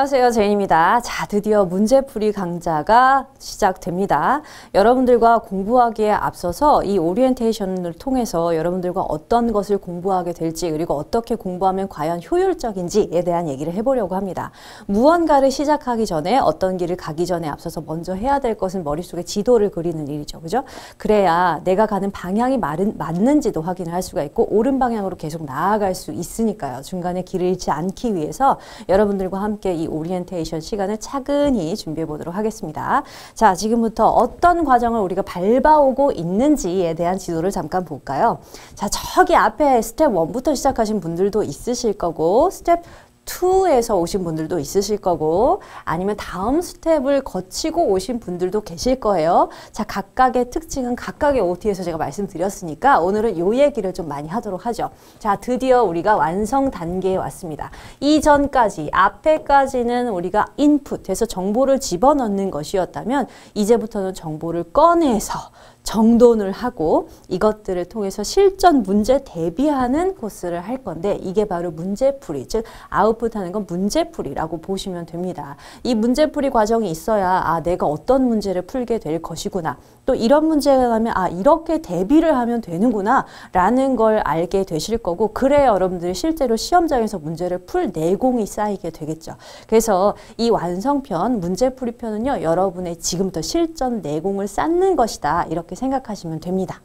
안녕하세요. 제인입니다. 자, 드디어 문제풀이 강좌가 시작됩니다. 여러분들과 공부하기에 앞서서 이 오리엔테이션을 통해서 여러분들과 어떤 것을 공부하게 될지 그리고 어떻게 공부하면 과연 효율적인지에 대한 얘기를 해보려고 합니다. 무언가를 시작하기 전에 어떤 길을 가기 전에 앞서서 먼저 해야 될 것은 머릿속에 지도를 그리는 일이죠. 그죠? 그래야 내가 가는 방향이 맞은, 맞는지도 확인을 할 수가 있고 옳은 방향으로 계속 나아갈 수 있으니까요. 중간에 길을 잃지 않기 위해서 여러분들과 함께 이 오리엔테이션 시간을 차근히 준비해 보도록 하겠습니다. 자, 지금부터 어떤 과정을 우리가 밟아오고 있는지에 대한 지도를 잠깐 볼까요? 자, 저기 앞에 스텝 1부터 시작하신 분들도 있으실 거고 스텝 2에서 오신 분들도 있으실 거고 아니면 다음 스텝을 거치고 오신 분들도 계실 거예요. 자, 각각의 특징은 각각의 OT에서 제가 말씀드렸으니까 오늘은 요 얘기를 좀 많이 하도록 하죠. 자, 드디어 우리가 완성 단계에 왔습니다. 이전까지, 앞에까지는 우리가 인풋해서 정보를 집어넣는 것이었다면 이제부터는 정보를 꺼내서 정돈을 하고 이것들을 통해서 실전 문제 대비하는 코스를 할 건데 이게 바로 문제풀이 즉 아웃풋하는 건 문제풀이라고 보시면 됩니다. 이 문제풀이 과정이 있어야 아 내가 어떤 문제를 풀게 될 것이구나 또 이런 문제가 나면 아 이렇게 대비를 하면 되는구나 라는 걸 알게 되실 거고 그래야 여러분들이 실제로 시험장에서 문제를 풀 내공이 쌓이게 되겠죠. 그래서 이 완성편 문제풀이 편은요 여러분의 지금부터 실전 내공을 쌓는 것이다 이렇게 생각하시면 됩니다.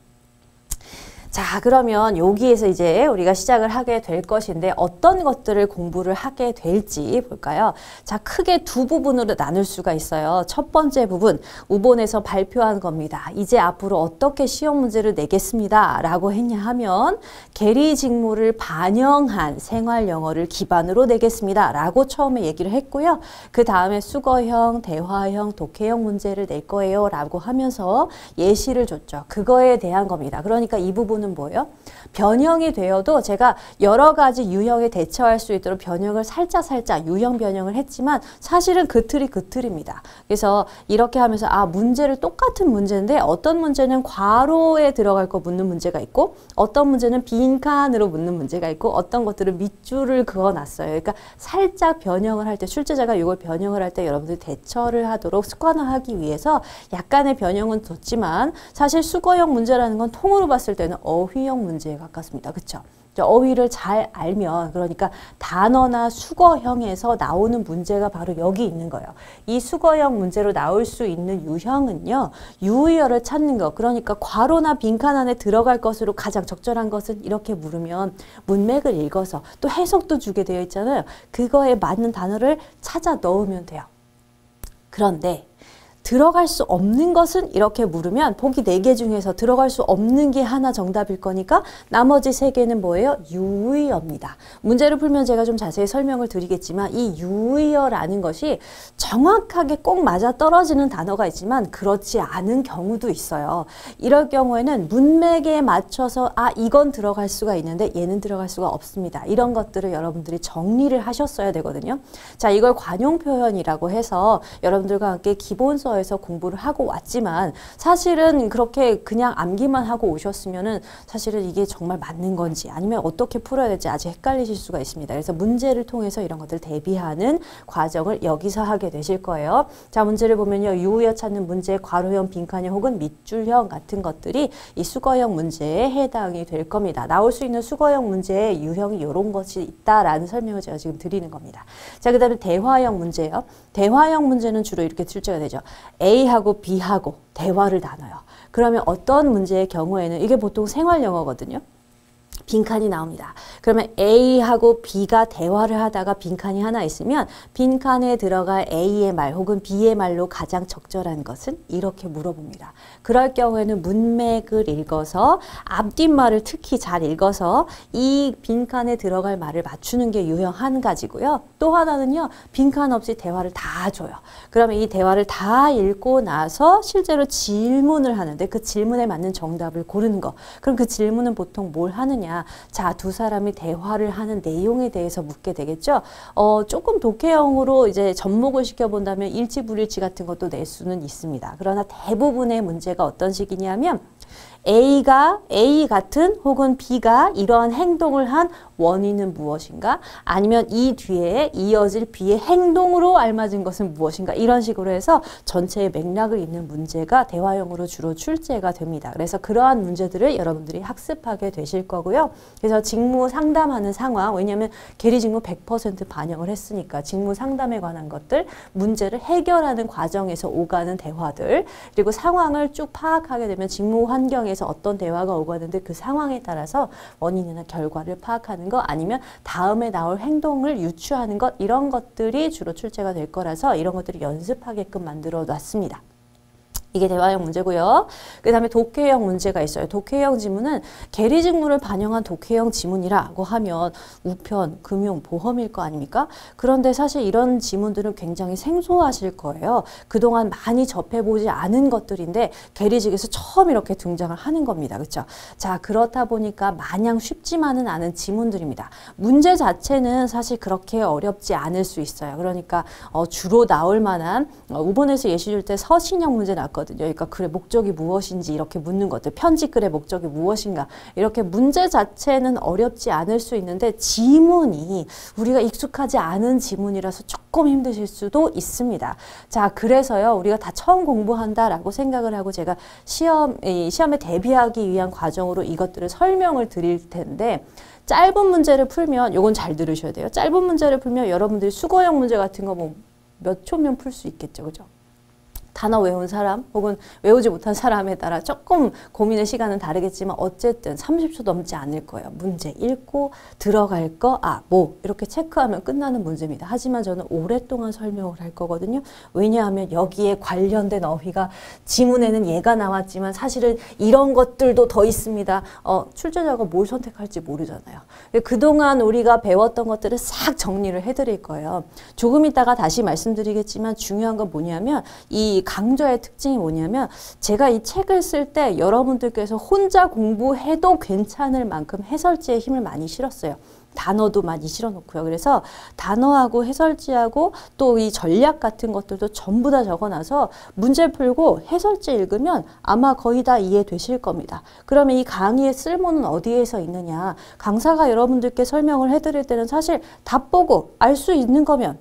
자, 그러면 여기에서 이제 우리가 시작을 하게 될 것인데 어떤 것들을 공부를 하게 될지 볼까요? 자, 크게 두 부분으로 나눌 수가 있어요. 첫 번째 부분, 우본에서 발표한 겁니다. 이제 앞으로 어떻게 시험 문제를 내겠습니다. 라고 했냐 하면 계리 직무를 반영한 생활 영어를 기반으로 내겠습니다. 라고 처음에 얘기를 했고요. 그 다음에 수거형, 대화형, 독해형 문제를 낼 거예요. 라고 하면서 예시를 줬죠. 그거에 대한 겁니다. 그러니까 이 부분은 뭐예요? 변형이 되어도 제가 여러 가지 유형에 대처할 수 있도록 변형을 살짝 살짝 유형 변형을 했지만 사실은 그 틀이 그 틀입니다. 그래서 이렇게 하면서 아 문제를 똑같은 문제인데 어떤 문제는 괄호에 들어갈 거 묻는 문제가 있고 어떤 문제는 빈칸으로 묻는 문제가 있고 어떤 것들은 밑줄을 그어놨어요. 그러니까 살짝 변형을 할 때 출제자가 이걸 변형을 할 때 여러분들이 대처를 하도록 습관화하기 위해서 약간의 변형은 뒀지만 사실 수거형 문제라는 건 통으로 봤을 때는 어 어휘형 문제 에 가깝습니다. 그렇죠? 어휘를 잘 알면 그러니까 단어나 수거형에서 나오는 문제가 바로 여기 있는 거예요. 이 수거형 문제로 나올 수 있는 유형은요. 유의어를 찾는 거. 그러니까 괄호나 빈칸 안에 들어갈 것으로 가장 적절한 것은 이렇게 물으면 문맥을 읽어서 또 해석도 주게 되어 있잖아요. 그거에 맞는 단어를 찾아 넣으면 돼요. 그런데 들어갈 수 없는 것은 이렇게 물으면 보기 네 개 중에서 들어갈 수 없는 게 하나 정답일 거니까 나머지 세 개는 뭐예요? 유의어입니다. 문제를 풀면 제가 좀 자세히 설명을 드리겠지만 이 유의어라는 것이 정확하게 꼭 맞아 떨어지는 단어가 있지만 그렇지 않은 경우도 있어요. 이럴 경우에는 문맥에 맞춰서 아 이건 들어갈 수가 있는데 얘는 들어갈 수가 없습니다. 이런 것들을 여러분들이 정리를 하셨어야 되거든요. 자 이걸 관용 표현이라고 해서 여러분들과 함께 기본 서 센터에서 공부를 하고 왔지만 사실은 그렇게 그냥 암기만 하고 오셨으면은 사실은 이게 정말 맞는 건지 아니면 어떻게 풀어야 될지 아직 헷갈리실 수가 있습니다. 그래서 문제를 통해서 이런 것들 대비하는 과정을 여기서 하게 되실 거예요. 자, 문제를 보면요. 유의어 찾는 문제, 괄호형, 빈칸형 혹은 밑줄형 같은 것들이 이 수거형 문제에 해당이 될 겁니다. 나올 수 있는 수거형 문제에 유형이 이런 것이 있다라는 설명을 제가 지금 드리는 겁니다. 자, 그 다음에 대화형 문제요. 대화형 문제는 주로 이렇게 출제가 되죠. A하고 B하고 대화를 나눠요. 그러면 어떤 문제의 경우에는 이게 보통 생활 영어거든요. 빈칸이 나옵니다. 그러면 A하고 B가 대화를 하다가 빈칸이 하나 있으면 빈칸에 들어갈 A의 말 혹은 B의 말로 가장 적절한 것은 이렇게 물어봅니다. 그럴 경우에는 문맥을 읽어서 앞뒷말을 특히 잘 읽어서 이 빈칸에 들어갈 말을 맞추는 게 유형 한 가지고요. 또 하나는요. 빈칸 없이 대화를 다 줘요. 그러면 이 대화를 다 읽고 나서 실제로 질문을 하는데 그 질문에 맞는 정답을 고르는 거. 그럼 그 질문은 보통 뭘 하느냐 자, 두 사람이 대화를 하는 내용에 대해서 묻게 되겠죠. 어, 조금 독해형으로 이제 접목을 시켜본다면 일치, 불일치 같은 것도 낼 수는 있습니다. 그러나 대부분의 문제가 어떤 식이냐면 A가 A 같은 혹은 B가 이러한 행동을 한 원인은 무엇인가? 아니면 이 뒤에 이어질 B의 행동으로 알맞은 것은 무엇인가? 이런 식으로 해서 전체의 맥락을 잇는 문제가 대화형으로 주로 출제가 됩니다. 그래서 그러한 문제들을 여러분들이 학습하게 되실 거고요. 그래서 직무 상담하는 상황, 왜냐하면 계리 직무 100% 반영을 했으니까 직무 상담에 관한 것들, 문제를 해결하는 과정에서 오가는 대화들, 그리고 상황을 쭉 파악하게 되면 직무 환경에 서 어떤 대화가 오가는데 그 상황에 따라서 원인이나 결과를 파악하는 하는 것 아니면 다음에 나올 행동을 유추하는 것 이런 것들이 주로 출제가 될 거라서 이런 것들을 연습하게끔 만들어 놨습니다. 이게 대화형 문제고요. 그 다음에 독해형 문제가 있어요. 독해형 지문은 계리 직무를 반영한 독해형 지문이라고 하면 우편, 금융, 보험일 거 아닙니까? 그런데 사실 이런 지문들은 굉장히 생소하실 거예요. 그동안 많이 접해보지 않은 것들인데 계리직에서 처음 이렇게 등장을 하는 겁니다. 그렇죠? 자 그렇다 보니까 마냥 쉽지만은 않은 지문들입니다. 문제 자체는 사실 그렇게 어렵지 않을 수 있어요. 그러니까 어, 주로 나올 만한 어, 5번에서 예시 줄 때 서신형 문제 났거든요. 있거든요. 그러니까 글의 목적이 무엇인지 이렇게 묻는 것들, 편지 글의 목적이 무엇인가 이렇게 문제 자체는 어렵지 않을 수 있는데 지문이 우리가 익숙하지 않은 지문이라서 조금 힘드실 수도 있습니다. 자, 그래서요 우리가 다 처음 공부한다라고 생각을 하고 제가 시험 시험에 대비하기 위한 과정으로 이것들을 설명을 드릴 텐데. 짧은 문제를 풀면 요건 잘 들으셔야 돼요. 짧은 문제를 풀면 여러분들이 수거형 문제 같은 거 뭐 몇 초면 풀 수 있겠죠. 그죠? 단어 외운 사람 혹은 외우지 못한 사람에 따라 조금 고민의 시간은 다르겠지만 어쨌든 30초 넘지 않을 거예요. 문제 읽고 들어갈 거, 아, 뭐 이렇게 체크하면 끝나는 문제입니다. 하지만 저는 오랫동안 설명을 할 거거든요. 왜냐하면 여기에 관련된 어휘가 지문에는 얘가 나왔지만 사실은 이런 것들도 더 있습니다. 어, 출제자가 뭘 선택할지 모르잖아요. 그동안 우리가 배웠던 것들을 싹 정리를 해드릴 거예요. 조금 이따가 다시 말씀드리겠지만 중요한 건 뭐냐면 이 강좌의 특징이 뭐냐면 제가 이 책을 쓸 때 여러분들께서 혼자 공부해도 괜찮을 만큼 해설지에 힘을 많이 실었어요. 단어도 많이 실어 놓고요. 그래서 단어하고 해설지하고 또 이 전략 같은 것들도 전부 다 적어 놔서 문제 풀고 해설지 읽으면 아마 거의 다 이해되실 겁니다. 그러면 이 강의의 쓸모는 어디에서 있느냐. 강사가 여러분들께 설명을 해 드릴 때는 사실 다 보고 알 수 있는 거면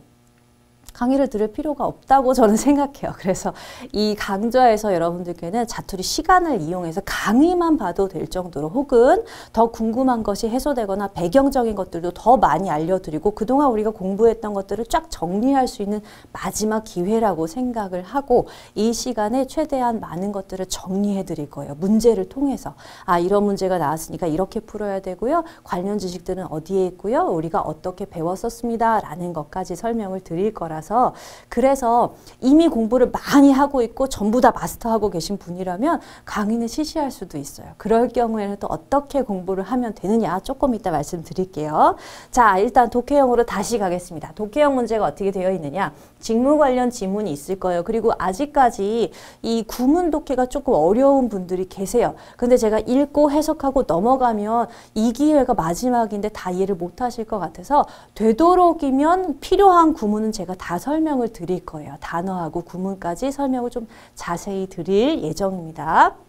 강의를 들을 필요가 없다고 저는 생각해요. 그래서 이 강좌에서 여러분들께는 자투리 시간을 이용해서 강의만 봐도 될 정도로 혹은 더 궁금한 것이 해소되거나 배경적인 것들도 더 많이 알려드리고 그동안 우리가 공부했던 것들을 쫙 정리할 수 있는 마지막 기회라고 생각을 하고 이 시간에 최대한 많은 것들을 정리해 드릴 거예요. 문제를 통해서. 아, 이런 문제가 나왔으니까 이렇게 풀어야 되고요. 관련 지식들은 어디에 있고요. 우리가 어떻게 배웠었습니다. 라는 것까지 설명을 드릴 거라 거라서 그래서 이미 공부를 많이 하고 있고 전부 다 마스터하고 계신 분이라면 강의는 시시할 수도 있어요. 그럴 경우에는 또 어떻게 공부를 하면 되느냐 조금 이따 말씀드릴게요. 자 일단 독해형으로 다시 가겠습니다. 독해형 문제가 어떻게 되어 있느냐 직무 관련 지문이 있을 거예요. 그리고 아직까지 이 구문 독해가 조금 어려운 분들이 계세요. 근데 제가 읽고 해석하고 넘어가면 이 기회가 마지막인데 다 이해를 못 하실 것 같아서 되도록이면 필요한 구문은 제가 다 설명을 드릴 거예요. 단어하고 구문까지 설명을 좀 자세히 드릴 예정입니다.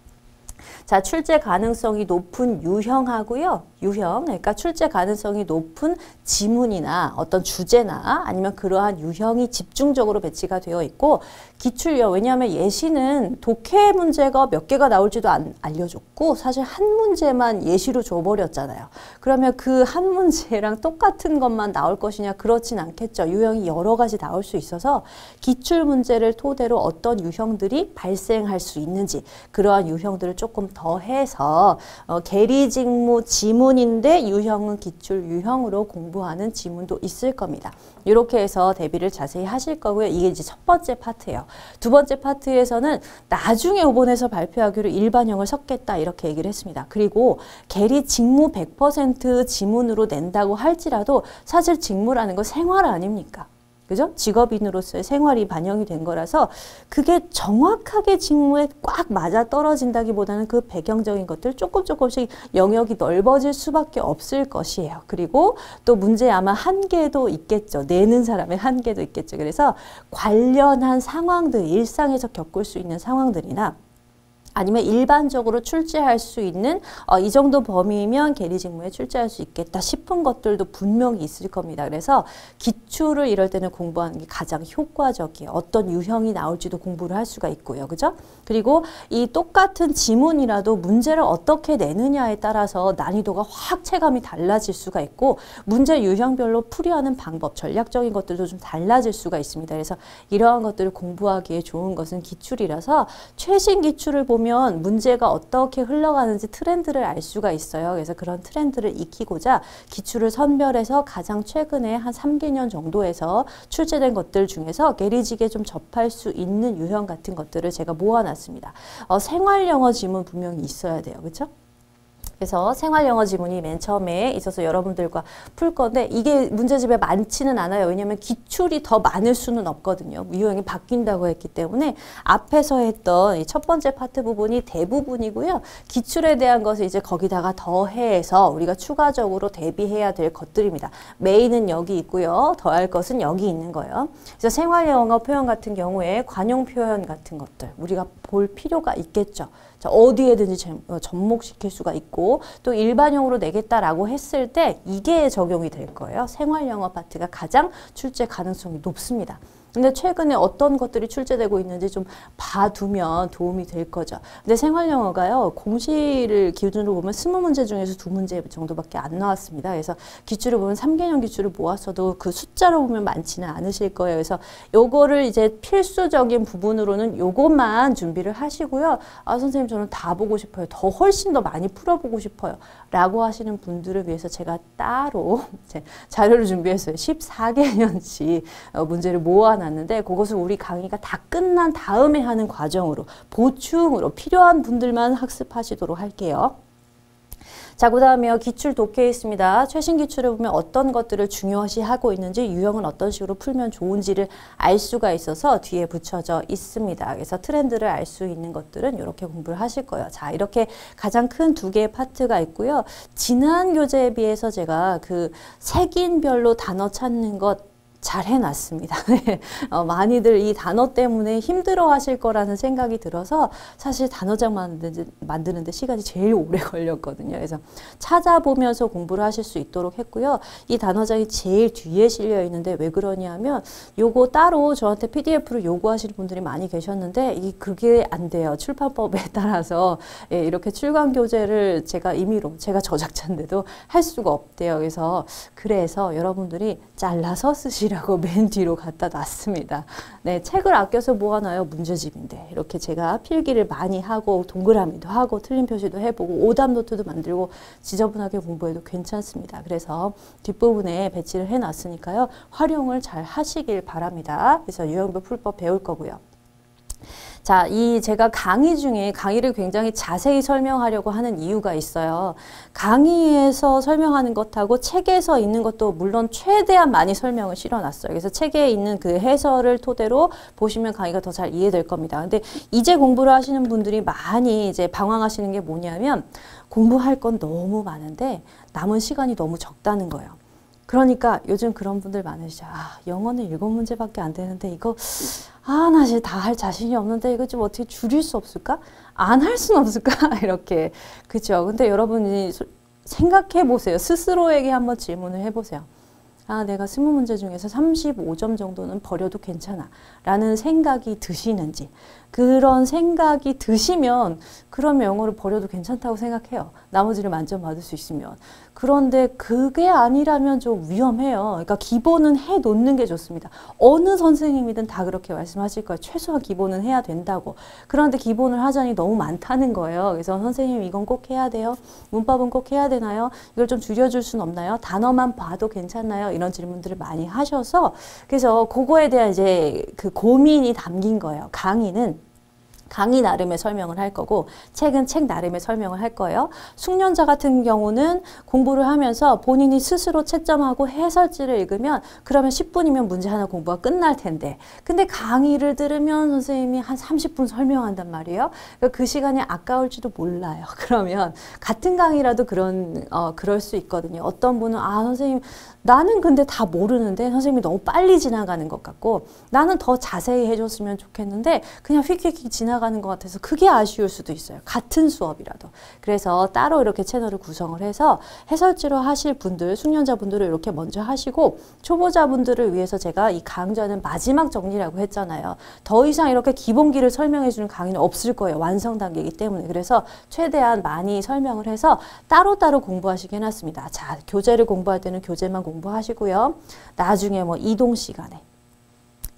자, 출제 가능성이 높은 유형하고요. 유형, 그러니까 출제 가능성이 높은 지문이나 어떤 주제나 아니면 그러한 유형이 집중적으로 배치가 되어 있고 기출요. 왜냐하면 예시는 독해 문제가 몇 개가 나올지도 안 알려줬고 사실 한 문제만 예시로 줘버렸잖아요. 그러면 그 한 문제랑 똑같은 것만 나올 것이냐 그렇진 않겠죠. 유형이 여러 가지 나올 수 있어서 기출 문제를 토대로 어떤 유형들이 발생할 수 있는지 그러한 유형들을 조금 더해서 어, 계리 직무 지문인데 유형은 기출 유형으로 공부하는 지문도 있을 겁니다. 이렇게 해서 대비를 자세히 하실 거고요. 이게 이제 첫 번째 파트예요. 두 번째 파트에서는 나중에 5번에서 발표하기로 일반형을 섞겠다 이렇게 얘기를 했습니다. 그리고 계리 직무 100% 지문으로 낸다고 할지라도 사실 직무라는 건 생활 아닙니까? 그죠? 직업인으로서의 생활이 반영이 된 거라서 그게 정확하게 직무에 꽉 맞아 떨어진다기보다는 그 배경적인 것들 조금 조금씩 영역이 넓어질 수밖에 없을 것이에요. 그리고 또 문제 아마 한계도 있겠죠. 내는 사람의 한계도 있겠죠. 그래서 관련한 상황들, 일상에서 겪을 수 있는 상황들이나 아니면 일반적으로 출제할 수 있는 어, 이 정도 범위면 계리 직무에 출제할 수 있겠다 싶은 것들도 분명히 있을 겁니다. 그래서 기출을 이럴 때는 공부하는 게 가장 효과적이에요. 어떤 유형이 나올지도 공부를 할 수가 있고요. 그죠? 그리고 이 똑같은 지문이라도 문제를 어떻게 내느냐에 따라서 난이도가 확 체감이 달라질 수가 있고 문제 유형별로 풀이하는 방법, 전략적인 것들도 좀 달라질 수가 있습니다. 그래서 이러한 것들을 공부하기에 좋은 것은 기출이라서 최신 기출을 보면 보면 문제가 어떻게 흘러가는지 트렌드를 알 수가 있어요. 그래서 그런 트렌드를 익히고자 기출을 선별해서 가장 최근에 한 3개년 정도에서 출제된 것들 중에서 게리직에 좀 접할 수 있는 유형 같은 것들을 제가 모아놨습니다. 어, 생활 영어 지문 분명히 있어야 돼요. 그렇죠? 그래서 생활 영어 지문이 맨 처음에 있어서 여러분들과 풀 건데 이게 문제집에 많지는 않아요. 왜냐하면 기출이 더 많을 수는 없거든요. 유형이 바뀐다고 했기 때문에 앞에서 했던 첫 번째 파트 부분이 대부분이고요. 기출에 대한 것을 이제 거기다가 더해서 우리가 추가적으로 대비해야 될 것들입니다. 메인은 여기 있고요. 더할 것은 여기 있는 거예요. 그래서 생활 영어 표현 같은 경우에 관용 표현 같은 것들 우리가 볼 필요가 있겠죠. 어디에든지 어, 접목시킬 수가 있고 또 일반형으로 내겠다라고 했을 때 이게 적용이 될 거예요. 생활영어 파트가 가장 출제 가능성이 높습니다. 근데 최근에 어떤 것들이 출제되고 있는지 좀 봐두면 도움이 될 거죠. 근데 생활영어가요, 공시를 기준으로 보면 스무 문제 중에서 두 문제 정도밖에 안 나왔습니다. 그래서 기출을 보면 삼개년 기출을 모았어도 그 숫자로 보면 많지는 않으실 거예요. 그래서 요거를 이제 필수적인 부분으로는 요것만 준비를 하시고요. 아, 선생님 저는 다 보고 싶어요. 더 훨씬 더 많이 풀어보고 싶어요. 라고 하시는 분들을 위해서 제가 따로 자료를 준비했어요. 14개년치 어, 문제를 모아 놨는데 그것을 우리 강의가 다 끝난 다음에 하는 과정으로 보충으로 필요한 분들만 학습하시도록 할게요. 자, 그 다음에 기출 독해에 있습니다. 최신 기출을 보면 어떤 것들을 중요시 하고 있는지 유형은 어떤 식으로 풀면 좋은지를 알 수가 있어서 뒤에 붙여져 있습니다. 그래서 트렌드를 알 수 있는 것들은 이렇게 공부를 하실 거예요. 자, 이렇게 가장 큰 두 개의 파트가 있고요. 지난 교재에 비해서 제가 그 색인별로 단어 찾는 것 잘 해놨습니다. 네. 어, 많이들 이 단어 때문에 힘들어 하실 거라는 생각이 들어서 사실 단어장 만드는데, 만드는데 시간이 제일 오래 걸렸거든요. 그래서 찾아보면서 공부를 하실 수 있도록 했고요. 이 단어장이 제일 뒤에 실려 있는데 왜 그러냐면 요거 따로 저한테 PDF를 요구하시는 분들이 많이 계셨는데 이 그게 안 돼요. 출판법에 따라서 예, 이렇게 출간 교재를 제가 임의로 제가 저작자인데도 할 수가 없대요. 그래서 그래서 여러분들이 잘라서 쓰시라 책이라고 맨 뒤로 갖다 놨습니다. 네, 책을 아껴서 모아놔요. 문제집인데. 이렇게 제가 필기를 많이 하고 동그라미도 하고 틀린 표시도 해보고 오답 노트도 만들고 지저분하게 공부해도 괜찮습니다. 그래서 뒷부분에 배치를 해놨으니까요. 활용을 잘 하시길 바랍니다. 그래서 유형별 풀법 배울 거고요. 자, 이 제가 강의 중에 강의를 굉장히 자세히 설명하려고 하는 이유가 있어요. 강의에서 설명하는 것하고 책에서 있는 것도 물론 최대한 많이 설명을 실어놨어요. 그래서 책에 있는 그 해설을 토대로 보시면 강의가 더 잘 이해될 겁니다. 근데 이제 공부를 하시는 분들이 많이 이제 방황하시는 게 뭐냐면 공부할 건 너무 많은데 남은 시간이 너무 적다는 거예요. 그러니까 요즘 그런 분들 많으시죠. 아, 영어는 일곱 문제밖에 안 되는데 이거 아, 나 이제 다 할 자신이 없는데 이거 좀 어떻게 줄일 수 없을까? 안 할 수는 없을까? 이렇게. 그죠? 근데 여러분이 생각해 보세요. 스스로에게 한번 질문을 해 보세요. 아, 내가 스무 문제 중에서 35점 정도는 버려도 괜찮아. 라는 생각이 드시는지. 그런 생각이 드시면 그런 영어를 버려도 괜찮다고 생각해요. 나머지를 만점 받을 수 있으면. 그런데 그게 아니라면 좀 위험해요. 그러니까 기본은 해 놓는 게 좋습니다. 어느 선생님이든 다 그렇게 말씀하실 거예요. 최소한 기본은 해야 된다고. 그런데 기본을 하자니 너무 많다는 거예요. 그래서 선생님 이건 꼭 해야 돼요. 문법은 꼭 해야 되나요? 이걸 좀 줄여줄 수는 없나요? 단어만 봐도 괜찮나요? 이런 질문들을 많이 하셔서 그래서 그거에 대한 이제 그 고민이 담긴 거예요. 강의는 강의 나름의 설명을 할 거고 책은 책 나름의 설명을 할 거예요. 숙련자 같은 경우는 공부를 하면서 본인이 스스로 채점하고 해설지를 읽으면 그러면 10분이면 문제 하나 공부가 끝날 텐데 근데 강의를 들으면 선생님이 한 30분 설명한단 말이에요. 그러니까 그 시간이 아까울지도 몰라요. 그러면 같은 강의라도 그런 어 그럴 수 있거든요. 어떤 분은 아 선생님 나는 근데 다 모르는데 선생님이 너무 빨리 지나가는 것 같고 나는 더 자세히 해줬으면 좋겠는데 그냥 휙휙휙 지나 지나가는 것 같아서 그게 아쉬울 수도 있어요. 같은 수업이라도. 그래서 따로 이렇게 채널을 구성을 해서 해설지로 하실 분들, 숙련자분들을 이렇게 먼저 하시고 초보자분들을 위해서 제가 이 강좌는 마지막 정리라고 했잖아요. 더 이상 이렇게 기본기를 설명해 주는 강의는 없을 거예요. 완성 단계이기 때문에. 그래서 최대한 많이 설명을 해서 따로따로 공부하시게 해놨습니다. 자, 교재를 공부할 때는 교재만 공부하시고요. 나중에 뭐 이동 시간에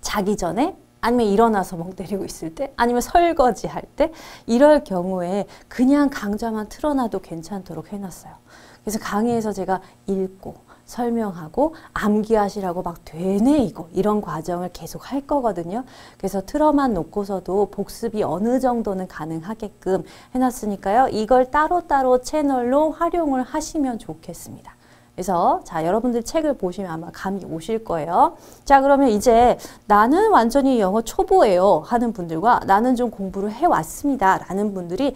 자기 전에 아니면 일어나서 멍 때리고 있을 때 아니면 설거지 할 때 이럴 경우에 그냥 강좌만 틀어놔도 괜찮도록 해놨어요. 그래서 강의에서 제가 읽고 설명하고 암기하시라고 막 되뇌 이고 이런 과정을 계속 할 거거든요. 그래서 틀어만 놓고서도 복습이 어느 정도는 가능하게끔 해놨으니까요. 이걸 따로따로 채널로 활용을 하시면 좋겠습니다. 그래서 자 여러분들 책을 보시면 아마 감이 오실 거예요. 자 그러면 이제 나는 완전히 영어 초보예요 하는 분들과 나는 좀 공부를 해왔습니다 라는 분들이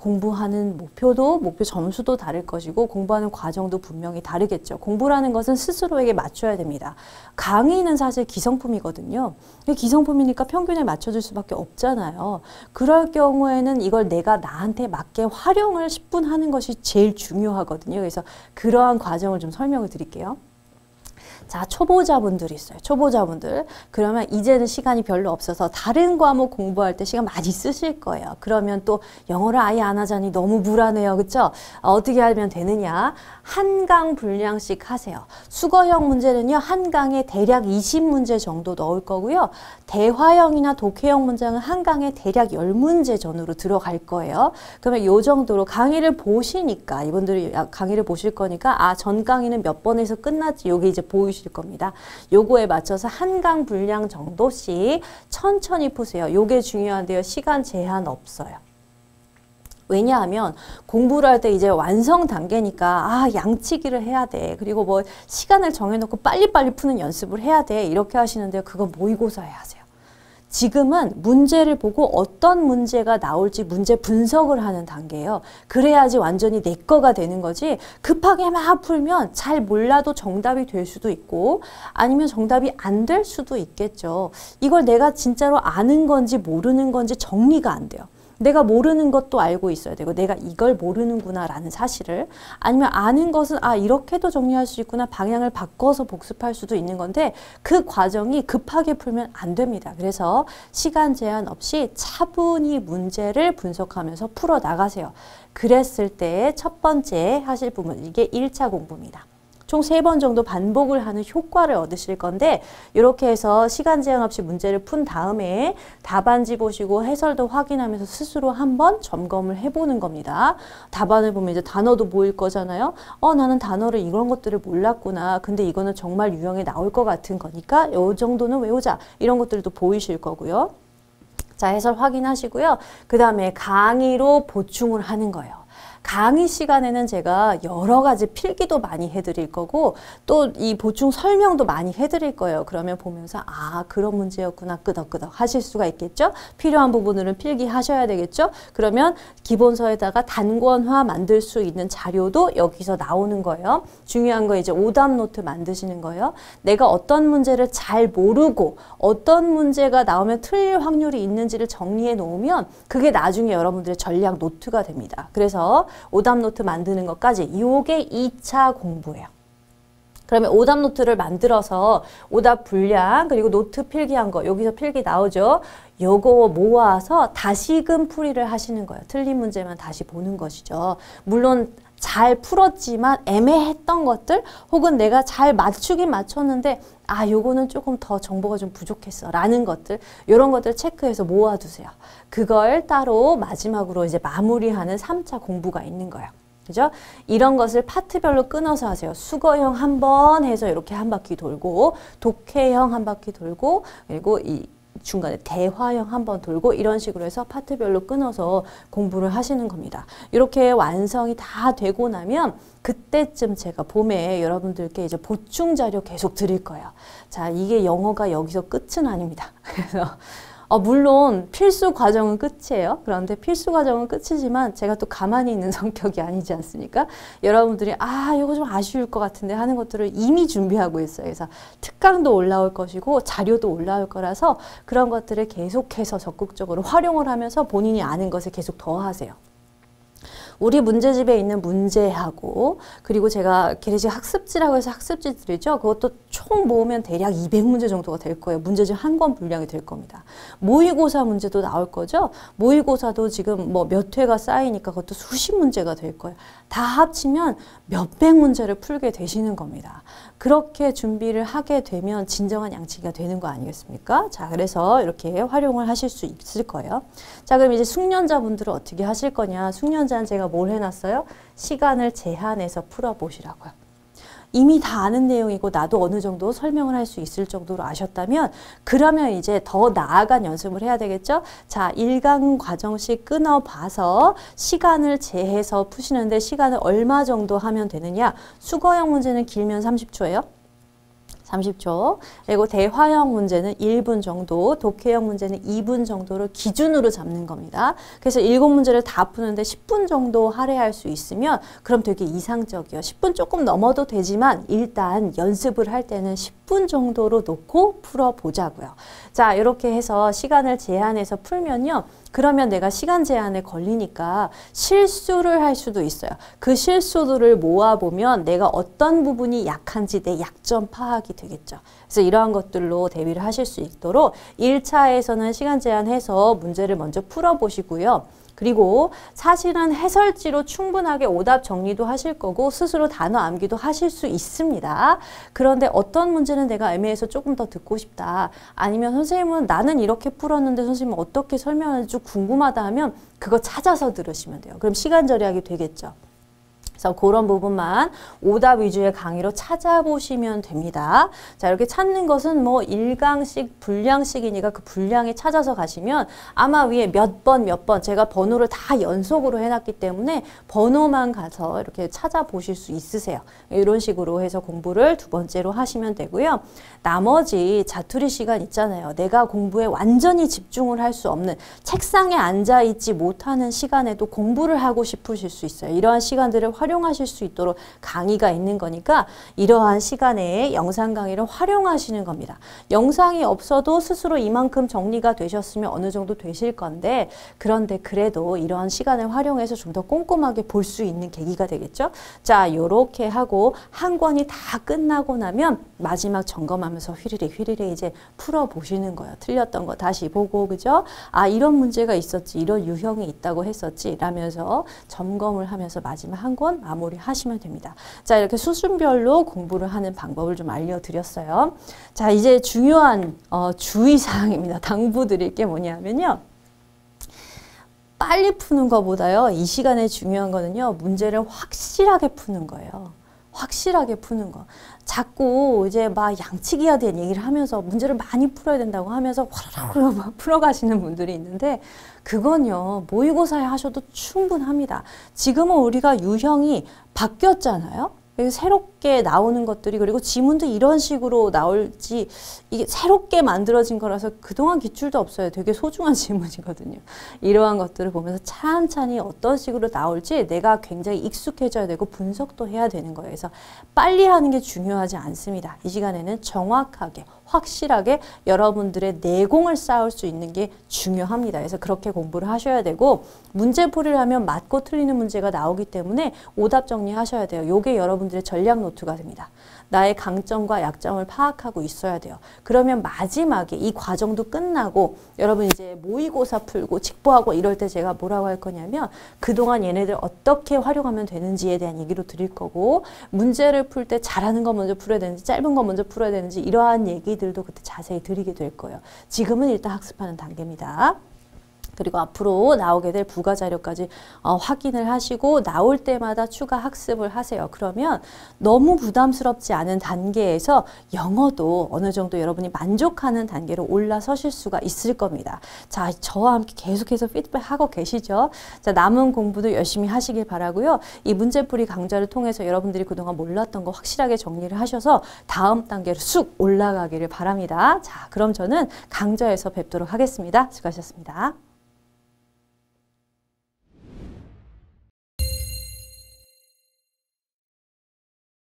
공부하는 목표도 목표 점수도 다를 것이고 공부하는 과정도 분명히 다르겠죠. 공부라는 것은 스스로에게 맞춰야 됩니다. 강의는 사실 기성품이거든요. 기성품이니까 평균에 맞춰줄 수밖에 없잖아요. 그럴 경우에는 이걸 내가 나한테 맞게 활용을 10분 하는 것이 제일 중요하거든요. 그래서 그러한 과정을 좀 설명을 드릴게요. 자, 초보자분들이 있어요. 초보자분들. 그러면 이제는 시간이 별로 없어서 다른 과목 공부할 때 시간 많이 쓰실 거예요. 그러면 또 영어를 아예 안 하자니 너무 불안해요. 그쵸? 어, 떻게 하면 되느냐? 한강 분량씩 하세요. 수거형 문제는요. 한 강에 대략 20문제 정도 넣을 거고요. 대화형이나 독해형 문장은 한 강에 대략 10문제 전후로 들어갈 거예요. 그러면 요 정도로 강의를 보시니까 이분들이 강의를 보실 거니까 아, 전 강의는 몇 번에서 끝났지. 요게 이제 보이시 주실 겁니다. 요거에 맞춰서 한강 분량 정도씩 천천히 푸세요. 요게 중요한데요. 시간 제한 없어요. 왜냐하면 공부를 할 때 이제 완성 단계니까 아 양치기를 해야 돼 그리고 뭐 시간을 정해놓고 빨리빨리 푸는 연습을 해야 돼 이렇게 하시는데요 그건 모의고사에 하세요 지금은 문제를 보고 어떤 문제가 나올지 문제 분석을 하는 단계예요. 그래야지 완전히 내 거가 되는 거지 급하게 막 풀면 잘 몰라도 정답이 될 수도 있고 아니면 정답이 안 될 수도 있겠죠. 이걸 내가 진짜로 아는 건지 모르는 건지 정리가 안 돼요. 내가 모르는 것도 알고 있어야 되고 내가 이걸 모르는구나 라는 사실을 아니면 아는 것은 아 이렇게도 정리할 수 있구나 방향을 바꿔서 복습할 수도 있는 건데 그 과정이 급하게 풀면 안 됩니다. 그래서 시간 제한 없이 차분히 문제를 분석하면서 풀어 나가세요. 그랬을 때 첫 번째 하실 부분 이게 1차 공부입니다. 총 세 번 정도 반복을 하는 효과를 얻으실 건데 이렇게 해서 시간 제한 없이 문제를 푼 다음에 답안지 보시고 해설도 확인하면서 스스로 한번 점검을 해보는 겁니다. 답안을 보면 이제 단어도 보일 거잖아요. 어 나는 단어를 이런 것들을 몰랐구나. 근데 이거는 정말 유형에 나올 것 같은 거니까 이 정도는 외우자. 이런 것들도 보이실 거고요. 자 해설 확인하시고요. 그 다음에 강의로 보충을 하는 거예요. 강의 시간에는 제가 여러 가지 필기도 많이 해드릴 거고 또 이 보충 설명도 많이 해드릴 거예요. 그러면 보면서 아 그런 문제였구나 끄덕끄덕 하실 수가 있겠죠. 필요한 부분들은 필기하셔야 되겠죠. 그러면 기본서에다가 단권화 만들 수 있는 자료도 여기서 나오는 거예요. 중요한 거 이제 오답 노트 만드시는 거예요. 내가 어떤 문제를 잘 모르고 어떤 문제가 나오면 틀릴 확률이 있는지를 정리해 놓으면 그게 나중에 여러분들의 전략 노트가 됩니다. 그래서 오답 노트 만드는 것까지 요게 2차 공부예요. 그러면 오답 노트를 만들어서 오답 분량 그리고 노트 필기한 거 여기서 필기 나오죠. 요거 모아서 다시금 풀이를 하시는 거예요. 틀린 문제만 다시 보는 것이죠. 물론 잘 풀었지만 애매했던 것들 혹은 내가 잘 맞추긴 맞췄는데 아 요거는 조금 더 정보가 좀 부족했어 라는 것들 이런 것들 체크해서 모아두세요. 그걸 따로 마지막으로 이제 마무리하는 3차 공부가 있는 거예요. 그죠? 이런 것을 파트별로 끊어서 하세요. 수거형 한 번 해서 이렇게 한 바퀴 돌고 독해형 한 바퀴 돌고 그리고 이 중간에 대화형 한 번 돌고 이런 식으로 해서 파트별로 끊어서 공부를 하시는 겁니다. 이렇게 완성이 다 되고 나면 그때쯤 제가 봄에 여러분들께 이제 보충 자료 계속 드릴 거예요. 자, 이게 영어가 여기서 끝은 아닙니다. 그래서 어, 물론 필수 과정은 끝이에요. 그런데 필수 과정은 끝이지만 제가 또 가만히 있는 성격이 아니지 않습니까? 여러분들이 아 이거 좀 아쉬울 것 같은데 하는 것들을 이미 준비하고 있어요. 그래서 특강도 올라올 것이고 자료도 올라올 거라서 그런 것들을 계속해서 적극적으로 활용을 하면서 본인이 아는 것을 계속 더하세요. 우리 문제집에 있는 문제하고 그리고 제가 기내식 학습지라고 해서 학습지 들이죠. 그것도 총 모으면 대략 200문제 정도가 될 거예요. 문제집 한 권 분량이 될 겁니다. 모의고사 문제도 나올 거죠. 모의고사도 지금 뭐 몇 회가 쌓이니까 그것도 수십 문제가 될 거예요. 다 합치면 몇백 문제를 풀게 되시는 겁니다. 그렇게 준비를 하게 되면 진정한 양치기가 되는 거 아니겠습니까? 자, 그래서 이렇게 활용을 하실 수 있을 거예요. 자, 그럼 이제 숙련자분들은 어떻게 하실 거냐? 숙련자는 제가 뭘 해놨어요? 시간을 제한해서 풀어보시라고요. 이미 다 아는 내용이고 나도 어느 정도 설명을 할 수 있을 정도로 아셨다면 그러면 이제 더 나아간 연습을 해야 되겠죠? 자, 1강 과정씩 끊어봐서 시간을 재해서 푸시는데 시간을 얼마 정도 하면 되느냐? 수거형 문제는 길면 30초예요. 30초. 그리고 대화형 문제는 1분 정도, 독해형 문제는 2분 정도를 기준으로 잡는 겁니다. 그래서 7문제를 다 푸는데 10분 정도 할애할 수 있으면 그럼 되게 이상적이에요. 10분 조금 넘어도 되지만 일단 연습을 할 때는 10분 정도로 놓고 풀어보자고요. 자, 이렇게 해서 시간을 제한해서 풀면요. 그러면 내가 시간 제한에 걸리니까 실수를 할 수도 있어요. 그 실수들을 모아보면 내가 어떤 부분이 약한지 내 약점 파악이 되겠죠. 그래서 이러한 것들로 대비를 하실 수 있도록 1차에서는 시간 제한해서 문제를 먼저 풀어보시고요. 그리고 사실은 해설지로 충분하게 오답 정리도 하실 거고 스스로 단어 암기도 하실 수 있습니다. 그런데 어떤 문제는 내가 애매해서 조금 더 듣고 싶다. 아니면 선생님은 나는 이렇게 풀었는데 선생님은 어떻게 설명하는지 궁금하다 하면 그거 찾아서 들으시면 돼요. 그럼 시간 절약이 되겠죠. 그래서 그런 부분만 오답 위주의 강의로 찾아보시면 됩니다. 자, 이렇게 찾는 것은 뭐 1강씩 분량씩이니까 그 분량에 찾아서 가시면 아마 위에 몇 번, 몇 번 제가 번호를 다 연속으로 해놨기 때문에 번호만 가서 이렇게 찾아보실 수 있으세요. 이런 식으로 해서 공부를 두 번째로 하시면 되고요. 나머지 자투리 시간 있잖아요. 내가 공부에 완전히 집중을 할 수 없는 책상에 앉아 있지 못하는 시간에도 공부를 하고 싶으실 수 있어요. 이러한 시간들을 활용 활용하실 수 있도록 강의가 있는 거니까 이러한 시간에 영상 강의를 활용하시는 겁니다. 영상이 없어도 스스로 이만큼 정리가 되셨으면 어느 정도 되실 건데 그런데 그래도 이러한 시간을 활용해서 좀 더 꼼꼼하게 볼 수 있는 계기가 되겠죠. 자, 요렇게 하고 한 권이 다 끝나고 나면 마지막 점검하면서 휘리리 휘리리 이제 풀어보시는 거예요. 틀렸던 거 다시 보고 그죠? 아 이런 문제가 있었지 이런 유형이 있다고 했었지 라면서 점검을 하면서 마지막 한 권 마무리하시면 됩니다. 자, 이렇게 수준별로 공부를 하는 방법을 좀 알려드렸어요. 자, 이제 중요한 어, 주의사항입니다. 당부드릴 게 뭐냐면요. 빨리 푸는 것보다요. 이 시간에 중요한 거는요. 문제를 확실하게 푸는 거예요. 확실하게 푸는 거. 자꾸 이제 막 양치기에 대한 얘기를 하면서 문제를 많이 풀어야 된다고 하면서 화라락 풀어가시는 분들이 있는데 그건요 모의고사에 하셔도 충분합니다. 지금은 우리가 유형이 바뀌었잖아요. 새롭게 나오는 것들이 그리고 지문도 이런 식으로 나올지 이게 새롭게 만들어진 거라서 그동안 기출도 없어요. 되게 소중한 지문이거든요. 이러한 것들을 보면서 찬찬히 어떤 식으로 나올지 내가 굉장히 익숙해져야 되고 분석도 해야 되는 거예요. 그래서 빨리 하는 게 중요하지 않습니다. 이 시간에는 정확하게 확실하게 여러분들의 내공을 쌓을 수 있는 게 중요합니다. 그래서 그렇게 공부를 하셔야 되고 문제풀이를 하면 맞고 틀리는 문제가 나오기 때문에 오답 정리하셔야 돼요. 요게 여러분들의 전략 노트가 됩니다. 나의 강점과 약점을 파악하고 있어야 돼요. 그러면 마지막에 이 과정도 끝나고 여러분 이제 모의고사 풀고 직보하고 이럴 때 제가 뭐라고 할 거냐면 그동안 얘네들 어떻게 활용하면 되는지에 대한 얘기로 드릴 거고 문제를 풀 때 잘하는 거 먼저 풀어야 되는지 짧은 거 먼저 풀어야 되는지 이러한 얘기들도 그때 자세히 드리게 될 거예요. 지금은 일단 학습하는 단계입니다. 그리고 앞으로 나오게 될 부가 자료까지 어, 확인을 하시고 나올 때마다 추가 학습을 하세요. 그러면 너무 부담스럽지 않은 단계에서 영어도 어느 정도 여러분이 만족하는 단계로 올라서실 수가 있을 겁니다. 자, 저와 함께 계속해서 피드백하고 계시죠? 자, 남은 공부도 열심히 하시길 바라고요. 이 문제풀이 강좌를 통해서 여러분들이 그동안 몰랐던 거 확실하게 정리를 하셔서 다음 단계로 쑥 올라가기를 바랍니다. 자, 그럼 저는 강좌에서 뵙도록 하겠습니다. 수고하셨습니다.